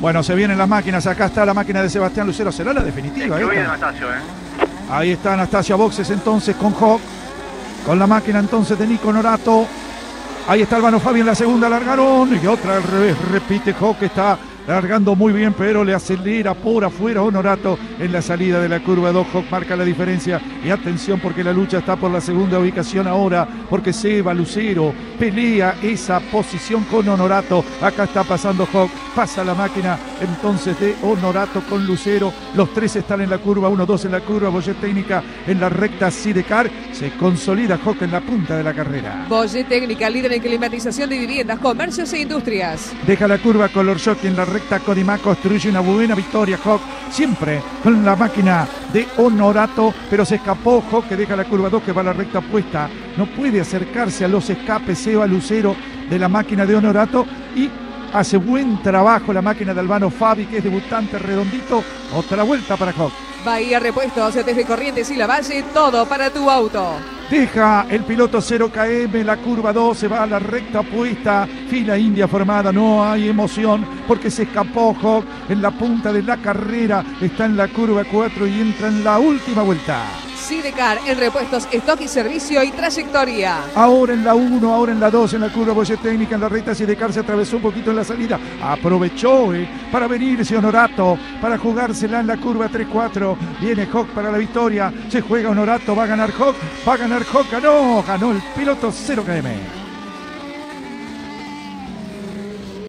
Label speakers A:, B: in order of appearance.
A: Bueno, se vienen las máquinas. Acá está la máquina de Sebastián Lucero. ¿Será la definitiva? Esta?
B: Anastasio, ¿eh?
A: Ahí está Anastasia Boxes entonces con Hawk. Con la máquina entonces de Nico Norato. Ahí está Albano Fabi en la segunda, largaron. Y otra al revés, repite Hawk está largando muy bien, pero le acelera por afuera Honorato en la salida de la curva 2. Hawk marca la diferencia. Y atención porque la lucha está por la segunda ubicación ahora, porque Seba Lucero pelea esa posición con Honorato. Acá está pasando Hawk, pasa la máquina entonces de Honorato con Lucero. Los tres están en la curva, uno, dos en la curva, Boyet técnica en la recta Sidecar. Se consolida Hawk en la punta de la carrera.
C: Boye Técnica, líder en climatización de viviendas, comercios e industrias.
A: Deja la curva Color Shock en la recta Codimá construye una buena victoria Hawk, siempre con la máquina de Honorato, pero se escapó Hawk que deja la curva 2 que va a la recta opuesta. No puede acercarse a los escapes Seba Lucero de la máquina de Honorato y hace buen trabajo la máquina de Albano Fabi que es debutante redondito. Otra vuelta para Hawk.
C: Bahía Repuestos, desde Corrientes y La Valle, todo para tu auto.
A: Deja el piloto 0KM, la curva 2, se va a la recta puesta, fila india formada, no hay emoción porque se escapó Hawk en la punta de la carrera, está en la curva 4 y entra en la última vuelta.
C: Sidecar en repuestos, stock y servicio y trayectoria.
A: Ahora en la 1, ahora en la 2, en la curva Boye Técnica, en la recta Sidecar se atravesó un poquito en la salida. Aprovechó eh, para venirse Honorato, para jugársela en la curva 3-4. Viene Hawk para la victoria. Se juega Honorato, va a ganar Hawk, va a ganar Hawk, ganó, ganó el piloto 0 KM.